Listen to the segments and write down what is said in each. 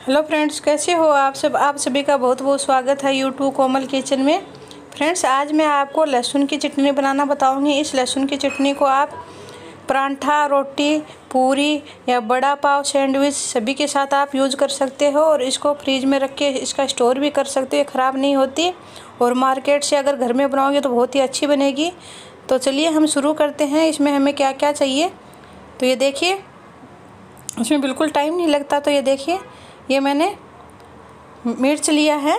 Hello friends, कैसे हो आप सब? आप सभी का बहुत बहुत स्वागत है यूट्यूब कोमल किचन में। फ्रेंड्स, आज मैं आपको लहसुन की चटनी बनाना बताऊँगी। इस लहसुन की चटनी को आप परांठा, रोटी, पूरी या बड़ा पाव, सैंडविच सभी के साथ आप यूज़ कर सकते हो और इसको फ्रीज में रख के इसका स्टोर भी कर सकते हो ख़राब नहीं होती। और मार्केट से अगर घर में बनाओगे तो बहुत ही अच्छी बनेगी। तो चलिए हम शुरू करते हैं। इसमें हमें क्या क्या चाहिए? तो ये देखिए, इसमें बिल्कुल टाइम नहीं लगता तो ये देखिए। ये मैंने मिर्च लिया है।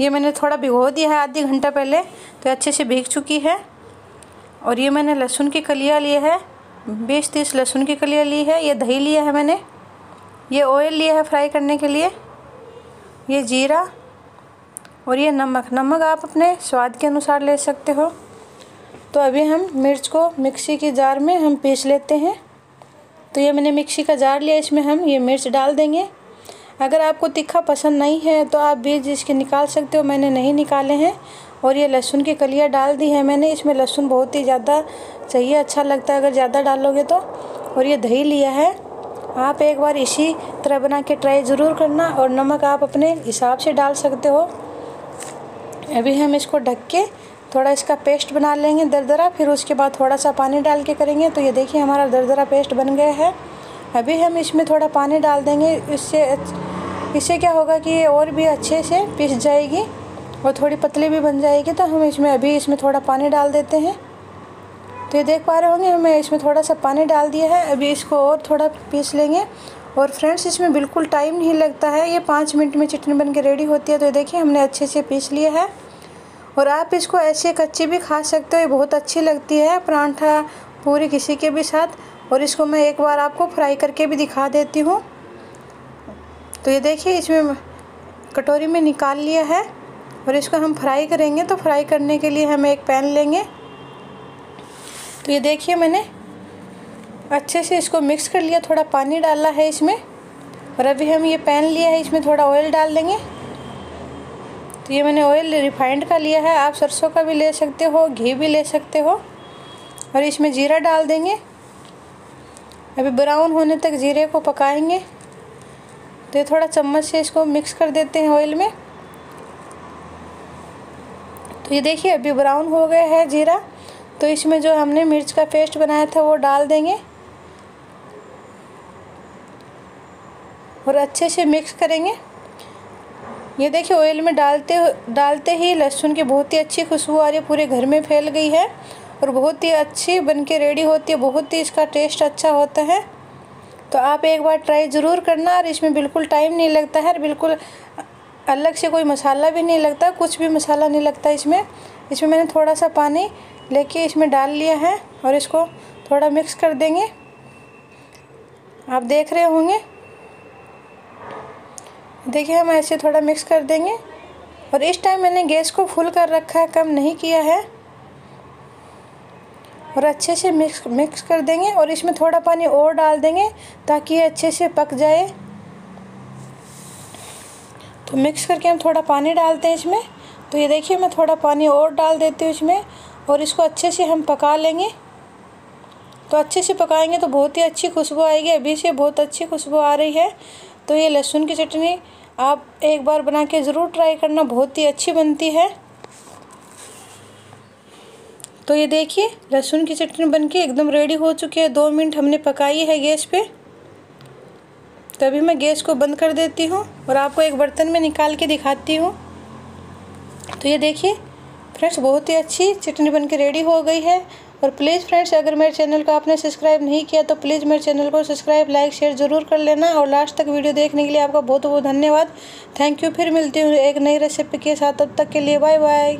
ये मैंने थोड़ा भिगो दिया है आधी घंटा पहले तो अच्छे से भीग चुकी है। और ये मैंने लहसुन की कलिया लिए है, बीस तीस लहसुन की कलिया ली है। ये दही लिया है मैंने। ये ऑयल लिया है फ्राई करने के लिए। ये जीरा। और ये नमक। नमक आप अपने स्वाद के अनुसार ले सकते हो। तो अभी हम मिर्च को मिक्सी की जार में हम पीस लेते हैं। तो ये मैंने मिक्सी का जार लिया, इसमें हम ये मिर्च डाल देंगे। अगर आपको तीखा पसंद नहीं है तो आप बीज इसके निकाल सकते हो। मैंने नहीं निकाले हैं, और ये लहसुन की कलियाँ डाल दी है मैंने। इसमें लहसुन बहुत ही ज़्यादा चाहिए अच्छा लगता है। अगर ज़्यादा डालोगे तो और ये दही लिया है। आप एक बार इसी तरह बना के ट्राई ज़रूर करना, और नमक आप अपने हिसाब से डाल सकते हो। अभी हम इसको ढक के थोड़ा इसका पेस्ट बना लेंगे दरदरा, फिर उसके बाद थोड़ा सा पानी डाल के करेंगे। तो ये देखिए, हमारा दरदरा पेस्ट बन गया है। अभी हम इसमें थोड़ा पानी डाल देंगे। इससे इससे क्या होगा कि ये और भी अच्छे से पिस जाएगी और थोड़ी पतली भी बन जाएगी। तो हम इसमें अभी इसमें थोड़ा पानी डाल देते हैं। तो ये देख पा रहे होंगे हमें इसमें थोड़ा सा पानी डाल दिया है। अभी इसको और थोड़ा पीस लेंगे। और फ्रेंड्स, इसमें बिल्कुल टाइम नहीं लगता है। ये पाँच मिनट में चटनी बन के रेडी होती है। तो ये देखिए, हमने अच्छे से पीस लिया है। और आप इसको ऐसे कच्ची भी खा सकते हो। ये बहुत अच्छी लगती है। परांठा पूरी किसी के भी साथ। और इसको मैं एक बार आपको फ्राई करके भी दिखा देती हूँ। तो ये देखिए, इसमें कटोरी में निकाल लिया है और इसको हम फ्राई करेंगे। तो फ्राई करने के लिए हम एक पैन लेंगे। तो ये देखिए, मैंने अच्छे से इसको मिक्स कर लिया, थोड़ा पानी डाला है इसमें और अभी हम ये पैन लिया है, इसमें थोड़ा ऑयल डाल देंगे। तो ये मैंने ऑयल रिफाइंड का लिया है। आप सरसों का भी ले सकते हो, घी भी ले सकते हो और इसमें जीरा डाल देंगे। अभी ब्राउन होने तक जीरे को पकाएँगे। तो ये थोड़ा चम्मच से इसको मिक्स कर देते हैं ऑयल में। तो ये देखिए, अभी ब्राउन हो गया है जीरा। तो इसमें जो हमने मिर्च का पेस्ट बनाया था, वो डाल देंगे। और अच्छे से मिक्स करेंगे। ये देखिए ऑयल में डालते डालते ही लहसुन की बहुत ही अच्छी खुशबू आ रही है, पूरे घर में फैल गई है। और बहुत ही अच्छी बन के रेडी होती है, बहुत ही इसका टेस्ट अच्छा होता है। तो आप एक बार ट्राई ज़रूर करना और इसमें बिल्कुल टाइम नहीं लगता है और बिल्कुल अलग से कोई मसाला भी नहीं लगता, कुछ भी मसाला नहीं लगता इसमें। इसमें मैंने थोड़ा सा पानी लेके इसमें डाल लिया है और इसको थोड़ा मिक्स कर देंगे। आप देख रहे होंगे। देखिए, हम ऐसे थोड़ा मिक्स कर देंगे। और इस टाइम मैंने गैस को फुल कर रखा है, कम नहीं किया है। और अच्छे से मिक्स मिक्स कर देंगे और इसमें थोड़ा पानी और डाल देंगे ताकि ये अच्छे से पक जाए। तो मिक्स करके हम थोड़ा पानी डालते हैं इसमें। तो ये देखिए मैं थोड़ा पानी और डाल देती हूँ इसमें और इसको अच्छे से हम पका लेंगे। तो अच्छे से पकाएँगे तो बहुत ही अच्छी खुशबू आएगी। अभी से बहुत अच्छी खुशबू आ रही है। तो ये लहसुन की चटनी आप एक बार बना के ज़रूर ट्राई करना, बहुत ही अच्छी बनती है। तो ये देखिए, लहसुन की चटनी बनके एकदम रेडी हो चुकी है। दो मिनट हमने पकाई है गैस पे। तो अभी मैं गैस को बंद कर देती हूँ और आपको एक बर्तन में निकाल के दिखाती हूँ। तो ये देखिए, फ्रेंड्स, बहुत ही अच्छी चटनी बन के रेडी हो गई है। और प्लीज़ फ्रेंड्स, अगर मेरे चैनल को आपने सब्सक्राइब नहीं किया तो प्लीज़ मेरे चैनल को सब्सक्राइब लाइक शेयर ज़रूर कर लेना। और लास्ट तक वीडियो देखने के लिए आपका बहुत बहुत धन्यवाद। थैंक यू फिर मिलती हूँ एक नई रेसिपी के साथ। तब तक के लिए बाय बाय